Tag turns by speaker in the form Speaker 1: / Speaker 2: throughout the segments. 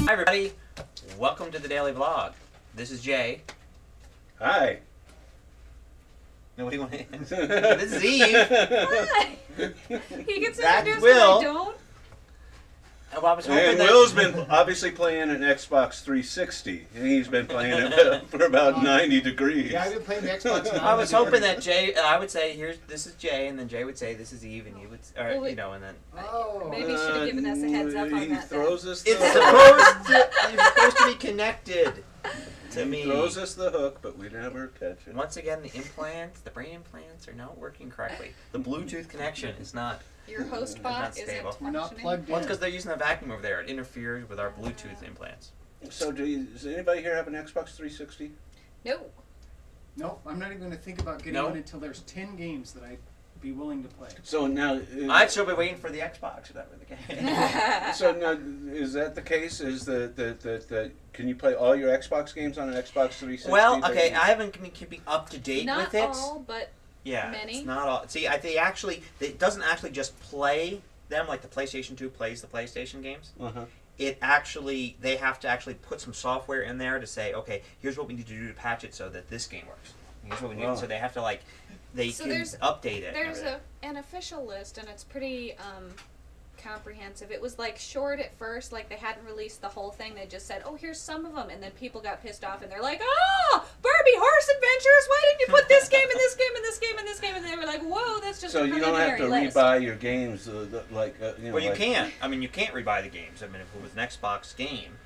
Speaker 1: Hi, everybody. Welcome to the Daily Vlog. This is Jay.
Speaker 2: Hi.
Speaker 1: No, what do you want to This is Eve.
Speaker 3: Hi. He gets
Speaker 1: That's
Speaker 3: introduced
Speaker 1: Will.
Speaker 3: and I don't.
Speaker 1: I was hoping
Speaker 2: And
Speaker 1: that-
Speaker 2: Will's been obviously playing an Xbox 360, and he's been playing it for about 90 degrees.
Speaker 4: Yeah, I've been playing the Xbox now.
Speaker 1: I was hoping that Jay. I would say, "Here's this is Jay," and then Jay would say, "This is Eve," and you would, or,
Speaker 3: Well, we-
Speaker 1: you know, and then
Speaker 4: Oh.
Speaker 3: Maybe you should have given us a heads up on
Speaker 2: he
Speaker 3: that. then.
Speaker 2: throws us
Speaker 1: it's supposed to. You're supposed to be connected to
Speaker 2: he
Speaker 1: me.
Speaker 2: throws us the hook, but we never catch it.
Speaker 1: Once again, the implants, the brain implants, are not working correctly. The Bluetooth connection is not.
Speaker 3: Your host
Speaker 1: Not
Speaker 3: bot isn't
Speaker 1: stable.
Speaker 4: We're not
Speaker 3: functioning.
Speaker 4: plugged
Speaker 1: Well, because they're using the vacuum over there. It interferes with our Bluetooth implants.
Speaker 2: So, do you, does anybody here have an Xbox 360?
Speaker 3: No.
Speaker 4: No, I'm not even going to think about getting
Speaker 1: No?
Speaker 4: one until there's 10 games that I'd be willing to play.
Speaker 2: So now, uh,
Speaker 1: I'd still be waiting for the Xbox if that were the case.
Speaker 2: so now, is that the case? Is that that that that can you play all your Xbox games on an Xbox 360?
Speaker 1: Well, okay, I haven't been keeping up to date
Speaker 3: Not
Speaker 1: with it.
Speaker 3: Not all, but
Speaker 1: yeah,
Speaker 3: many.
Speaker 1: it's not all. See, I think actually, it doesn't actually just play them like the PlayStation 2 plays the PlayStation games.
Speaker 2: Uh-huh.
Speaker 1: It actually, they have to actually put some software in there to say, okay, here's what we need to do to patch it so that this game works. Here's what we need.
Speaker 2: Wow.
Speaker 1: So they have to like, they
Speaker 3: So
Speaker 1: can
Speaker 3: there's-
Speaker 1: update it.
Speaker 3: there's a an official list and it's pretty um comprehensive. It was like short at first, like they hadn't released the whole thing. They just said, "Oh, here's some of them," and then people got pissed off and they're like, "Oh, Barbie Horse Adventures! Why didn't you put this game and this game and this game and this game?" And they were like, "Whoa, that's just
Speaker 2: So
Speaker 3: a
Speaker 2: you don't have to
Speaker 3: preliminary list."
Speaker 2: rebuy your games, uh, the- like uh, you know.
Speaker 1: Well, you
Speaker 2: like-
Speaker 1: can't. I mean, you can't rebuy the games. I mean, if it was an Xbox game,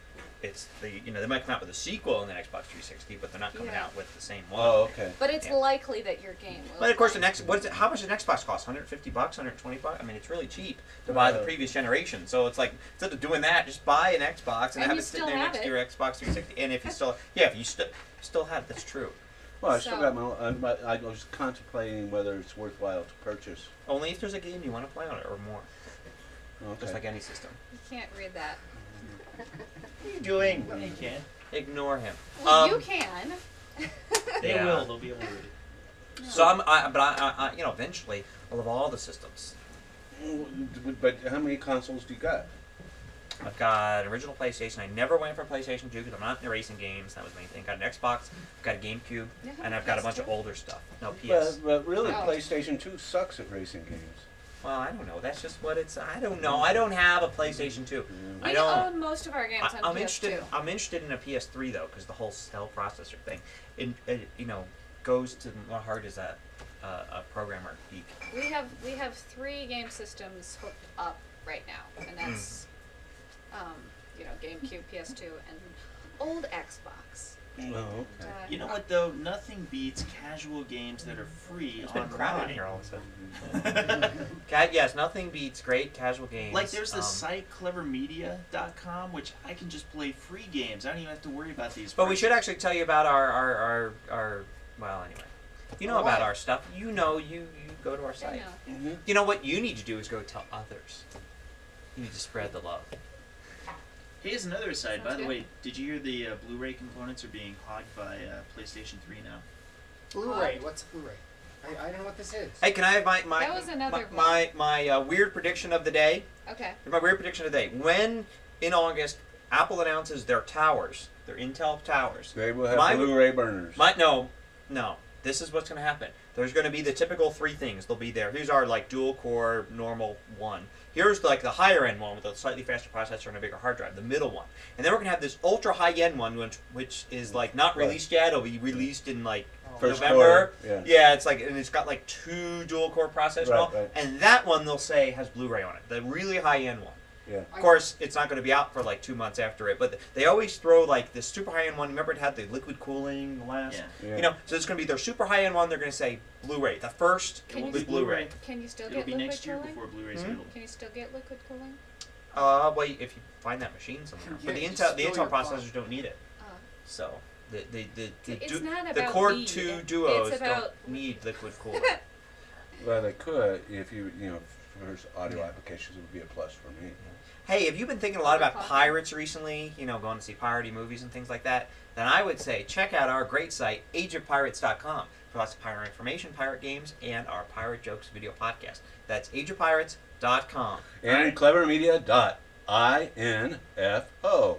Speaker 1: it's the you know they might come out with a sequel in the Xbox 360, but they're not coming
Speaker 3: Yeah.
Speaker 1: out with the same one.
Speaker 2: Oh, okay.
Speaker 3: But it's
Speaker 1: Yeah.
Speaker 3: likely that your game will.
Speaker 1: But of course, the next what is it? How much does an Xbox cost? 150 bucks, 120 bucks. I mean, it's really cheap to buy the
Speaker 2: Uh,
Speaker 1: previous generation. So it's like instead of doing that, just buy an Xbox and,
Speaker 3: And
Speaker 1: have
Speaker 3: you
Speaker 1: it sit
Speaker 3: still
Speaker 1: there
Speaker 3: have
Speaker 1: next to
Speaker 3: it.
Speaker 1: your Xbox 360. And if you still, yeah, if you still still have, that's true.
Speaker 2: Well, I still
Speaker 3: So-
Speaker 2: got my. I, my- I was contemplating whether it's worthwhile to purchase.
Speaker 1: Only if there's a game you want to play on it or more,
Speaker 2: Okay.
Speaker 1: just like any system.
Speaker 3: You can't read that.
Speaker 1: What are you doing?
Speaker 5: You can.
Speaker 1: Ignore him.
Speaker 3: Well,
Speaker 1: Um,
Speaker 3: you can.
Speaker 5: They
Speaker 1: Yeah.
Speaker 5: will. They'll be able to read it.
Speaker 1: So I'm, I, but I, I, I, you know, eventually I'll have all the systems.
Speaker 2: But how many consoles do you got?
Speaker 1: I've got an original PlayStation. I never went for PlayStation 2 because I'm not into racing games. That was my main thing. Got an Xbox, I got a GameCube, and I've got a bunch of older stuff. No PS.
Speaker 2: But, but really,
Speaker 3: Oh.
Speaker 2: PlayStation 2 sucks at racing games.
Speaker 1: Well, I don't know. That's just what it's. I don't know. I don't have a PlayStation 2. I
Speaker 3: We
Speaker 1: don't.
Speaker 3: own most of our games
Speaker 1: I,
Speaker 3: on
Speaker 1: I'm
Speaker 3: PS2.
Speaker 1: interested. I'm interested in a PS3 though, because the whole cell processor thing, it, it you know, goes to my heart as a a, a programmer geek.
Speaker 3: We have we have three game systems hooked up right now, and that's um, you know GameCube, PS2, and old Xbox.
Speaker 2: Oh,
Speaker 3: And, uh,
Speaker 5: You know what though? Nothing beats casual games that are free
Speaker 1: It's been crowded
Speaker 5: online.
Speaker 1: here all of a sudden. Ca- yes, nothing beats great casual games.
Speaker 5: like there's this
Speaker 1: um,
Speaker 5: site clevermedia.com which I can just play free games. I don't even have to worry about these.
Speaker 1: But we should actually tell you about our our, our, our well anyway. You know
Speaker 3: What?
Speaker 1: about our stuff. You know you you go to our site.
Speaker 3: know.
Speaker 2: Mhm.
Speaker 1: You know what you need to do is go tell others. You need to spread the love.
Speaker 5: Here's another aside. By the
Speaker 3: good.
Speaker 5: way, did you hear the uh, Blu-ray components are being hogged by uh, PlayStation 3 now?
Speaker 4: Blu-ray. What's Blu-ray? I, I don't know what this is.
Speaker 1: Hey, can I have my my
Speaker 3: That was another
Speaker 1: my my, my uh, weird prediction of the day?
Speaker 3: Okay.
Speaker 1: My weird prediction of the day. When in August Apple announces their towers, their Intel towers.
Speaker 2: They will have
Speaker 1: My-
Speaker 2: Blu-ray burners.
Speaker 1: My no, no. This is what's going to happen. There's going to be the typical three things. They'll be there. Here's our like dual core normal one. Here's like the higher end one with a slightly faster processor and a bigger hard drive. The middle one, and then we're going to have this ultra high end one, which, which is like not released yet. It'll be released in like oh.
Speaker 2: First
Speaker 1: November.
Speaker 2: quarter, yeah.
Speaker 1: it's like and it's got like two dual core processors and
Speaker 2: Right,
Speaker 1: And that one they'll say has Blu-ray on it. The really high end one.
Speaker 2: Yeah.
Speaker 1: Of course, it's not going to be out for like two months after it, but they always throw like this super high end one. Remember, it had the liquid cooling, the last.
Speaker 5: Yeah.
Speaker 2: Yeah.
Speaker 1: You know, so it's going to be their super high end one. They're going to say Blu-ray. The first
Speaker 3: Can
Speaker 5: It will be
Speaker 3: s-
Speaker 5: Blu-ray.
Speaker 3: Can you still
Speaker 5: It'll
Speaker 3: get
Speaker 5: be
Speaker 3: liquid
Speaker 5: next year
Speaker 3: cooling?
Speaker 5: before Blu-ray's
Speaker 1: Hmm?
Speaker 5: available.
Speaker 3: Can you still get liquid cooling?
Speaker 1: Uh, well, if you find that machine somewhere.
Speaker 4: Yeah,
Speaker 1: but the Intel, the Intel
Speaker 4: your
Speaker 1: processors don't need it.
Speaker 3: Uh,
Speaker 1: So the the the, the,
Speaker 3: It's
Speaker 1: du- the Core
Speaker 3: need.
Speaker 1: Two Duos don't need liquid cooling.
Speaker 2: Well, they could if you you know audio applications would be a plus for me.
Speaker 1: hey, have you been thinking a lot about pirates recently? You know, going to see piratey movies and things like that. Then I would say check out our great site, ageofpirates.com, for lots of pirate information, pirate games, and our pirate jokes video podcast. That's ageofpirates.com.
Speaker 2: And clevermedia.info.